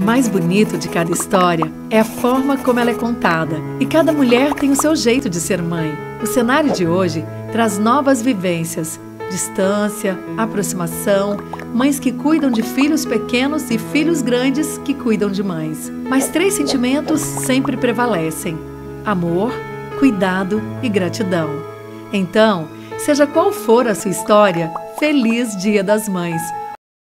O mais bonito de cada história é a forma como ela é contada, e cada mulher tem o seu jeito de ser mãe. O cenário de hoje traz novas vivências, distância, aproximação, mães que cuidam de filhos pequenos e filhos grandes que cuidam de mães. Mas três sentimentos sempre prevalecem: amor, cuidado e gratidão. Então, seja qual for a sua história, feliz Dia das Mães!